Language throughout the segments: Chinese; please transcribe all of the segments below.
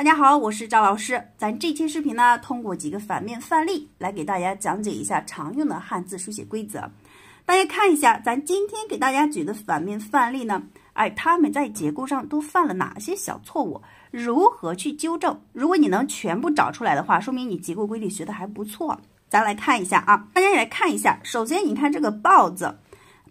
大家好，我是赵老师。咱这期视频呢，通过几个反面范例来给大家讲解一下常用的汉字书写规则。大家看一下，咱今天给大家举的反面范例呢，哎，他们在结构上都犯了哪些小错误？如何去纠正？如果你能全部找出来的话，说明你结构规律学的还不错。咱来看一下啊，大家也来看一下。首先，你看这个“豹”字，“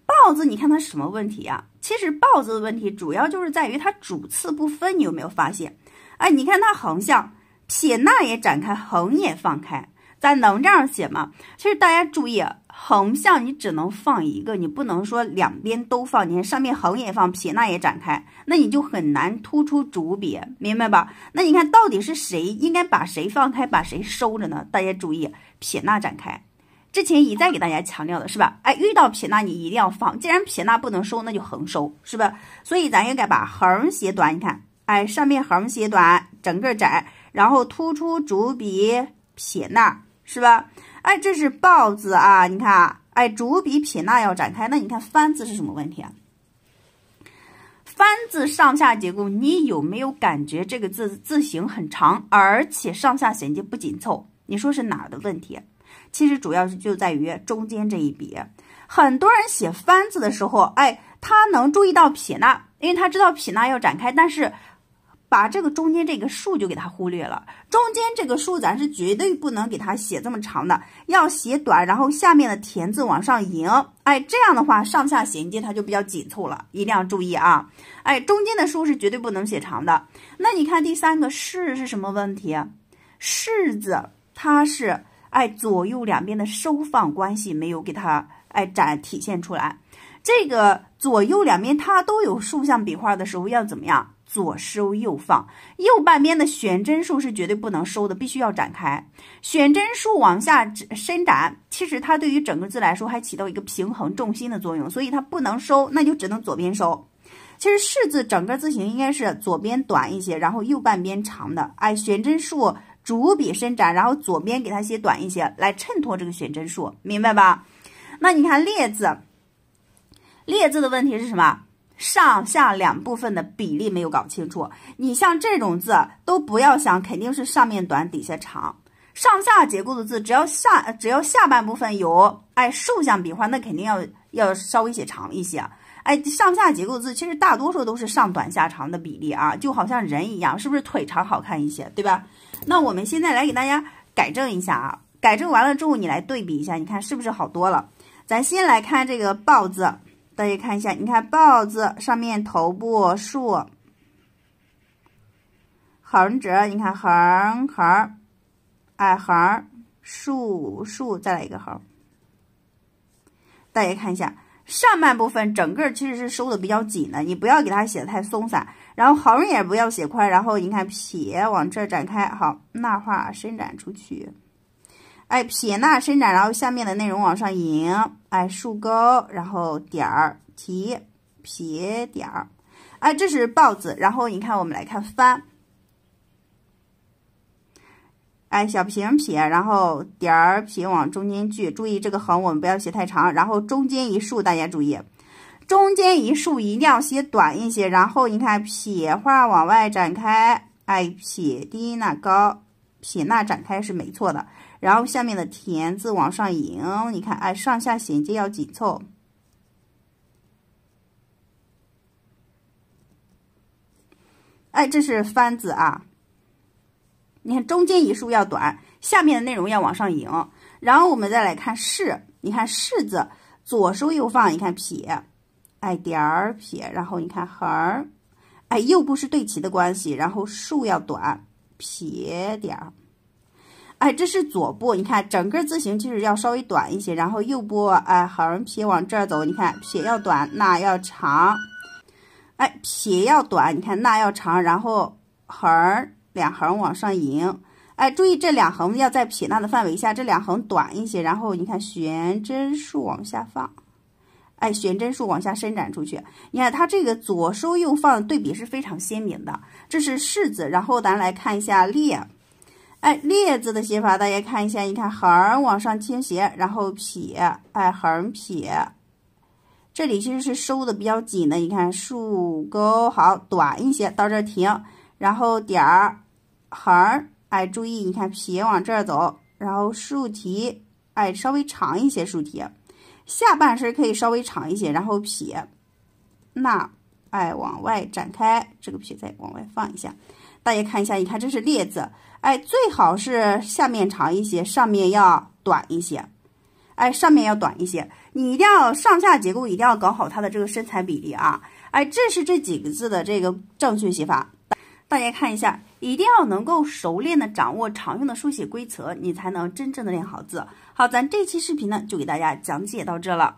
豹”字，你看它什么问题啊？其实“豹”字的问题主要就是在于它主次不分，你有没有发现？哎，你看它横向撇捺也展开，横也放开，咱能这样写吗？其实大家注意，横向你只能放一个，你不能说两边都放。你看上面横也放，撇捺也展开，那你就很难突出主笔，明白吧？那你看到底是谁应该把谁放开，把谁收着呢？大家注意，撇捺展开，之前一再给大家强调的是吧？哎，遇到撇捺你一定要放，既然撇捺不能收，那就横收，是吧？所以咱应该把横写短，你看。哎，上面横写短，整个窄，然后突出主笔撇捺，是吧？哎，这是豹字啊，你看，哎，主笔撇捺要展开。那你看翻字是什么问题啊？翻字上下结构，你有没有感觉这个字字形很长，而且上下衔接不紧凑？你说是哪儿的问题？其实主要是就在于中间这一笔。很多人写翻字的时候，哎，他能注意到撇捺，因为他知道撇捺要展开，但是。把这个中间这个竖就给它忽略了，中间这个竖咱是绝对不能给它写这么长的，要写短，然后下面的田字往上迎，哎，这样的话上下衔接它就比较紧凑了，一定要注意啊，哎，中间的竖是绝对不能写长的。那你看第三个是是什么问题？是字它是哎左右两边的收放关系没有给它哎展体现出来，这个左右两边它都有竖向笔画的时候要怎么样？左收右放，右半边的选针数是绝对不能收的，必须要展开。选针数往下伸展，其实它对于整个字来说还起到一个平衡重心的作用，所以它不能收，那就只能左边收。其实“是”字整个字形应该是左边短一些，然后右半边长的。哎，选针数主笔伸展，然后左边给它写短一些，来衬托这个选针数，明白吧？那你看“列”字，“列”字的问题是什么？上下两部分的比例没有搞清楚，你像这种字都不要想，肯定是上面短底下长。上下结构的字，只要下只要下半部分有哎竖向笔画，那肯定要要稍微写长一些。哎，上下结构字其实大多数都是上短下长的比例啊，就好像人一样，是不是腿长好看一些，对吧？那我们现在来给大家改正一下啊，改正完了之后你来对比一下，你看是不是好多了？咱先来看这个“豹”字。大家看一下，你看“豹”字上面头部竖横折，你看横横，哎横竖竖，再来一个横。大家看一下上半部分整个其实是收的比较紧的，你不要给它写的太松散，然后横也不要写宽，然后你看撇往这展开，好捺画伸展出去。哎，撇捺伸展，然后下面的内容往上迎，哎，竖钩，然后点儿提撇点儿，哎，这是豹字。然后你看，我们来看翻，哎，小平撇，然后点儿撇往中间聚，注意这个横我们不要写太长，然后中间一竖，大家注意，中间一竖一定要写短一些。然后你看撇画往外展开，哎，撇低捺高，撇捺展开是没错的。然后下面的田字往上迎，你看，哎，上下衔接要紧凑。哎，这是翻字啊。你看中间一竖要短，下面的内容要往上迎。然后我们再来看是，你看是字左收右放，你看撇，哎，点儿撇，然后你看横，哎，右部是对齐的关系，然后竖要短，撇点儿。哎，这是左部，你看整个字形其实要稍微短一些，然后右部哎横撇往这儿走，你看撇要短，捺要长，哎撇要短，你看捺要长，然后横两横往上迎，哎注意这两横要在撇捺的范围下，这两横短一些，然后你看悬针数往下放，哎悬针数往下伸展出去，你看它这个左收右放对比是非常鲜明的，这是士字，然后咱来看一下列。哎，列字的写法，大家看一下，你看横往上倾斜，然后撇，哎，横撇，这里其实是收的比较紧的。你看竖钩好短一些，到这停，然后点儿，横，哎，注意，你看撇往这儿走，然后竖提，哎，稍微长一些竖提，下半身可以稍微长一些，然后撇，捺，哎，往外展开，这个撇再往外放一下。大家看一下，你看这是列字，哎，最好是下面长一些，上面要短一些，哎，上面要短一些。你一定要上下结构一定要搞好它的这个身材比例啊，哎，这是这几个字的这个正确写法。大家看一下，一定要能够熟练的掌握常用的书写规则，你才能真正的练好字。好，咱这期视频呢就给大家讲解到这了。